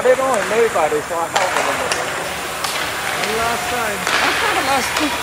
I didn't know anybody, so I helped a little. Last time. Last.